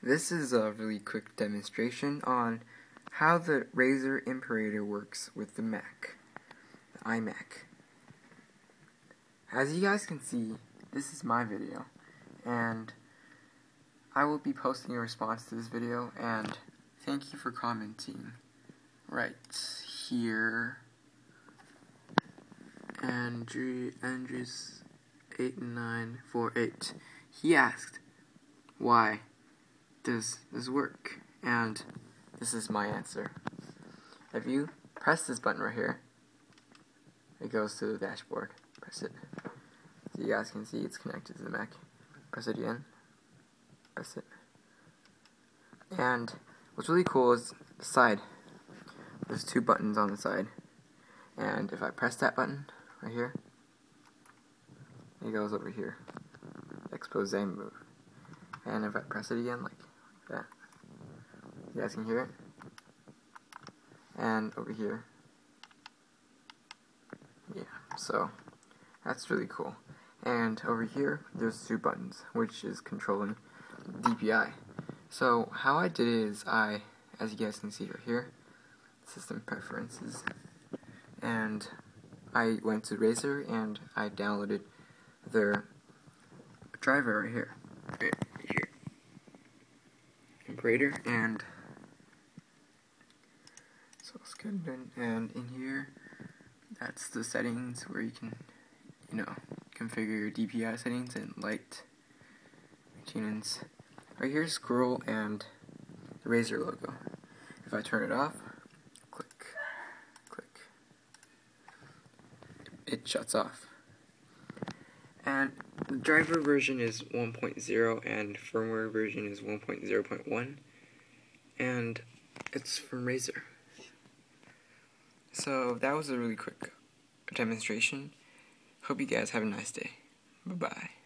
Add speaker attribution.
Speaker 1: This is a really quick demonstration on how the Razer Imperator works with the Mac, the iMac. As you guys can see, this is my video, and I will be posting a response to this video, and thank you for commenting right here. Andrew, Andrews, 8948, he asked, why does this work? And this is my answer. If you press this button right here, it goes to the dashboard. Press it. So you guys can see it's connected to the Mac. Press it again. Press it. And what's really cool is the side. There's two buttons on the side. And if I press that button right here, it goes over here. Expose move. And if I press it again, like that. You guys can hear it. And over here. Yeah, so that's really cool. And over here, there's two buttons, which is controlling DPI. So how I did it is I, as you guys can see right here, system preferences, and I went to Razer and I downloaded their driver right here. Right here. And so let's get in and in here that's the settings where you can you know configure your DPI settings and light maintenance. Right here scroll and the Razer logo. If I turn it off, click, click, it shuts off. And driver version is 1.0 and firmware version is 1.0.1 and it's from Razer. So that was a really quick demonstration. Hope you guys have a nice day. Bye bye.